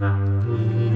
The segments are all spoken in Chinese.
南无。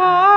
Oh.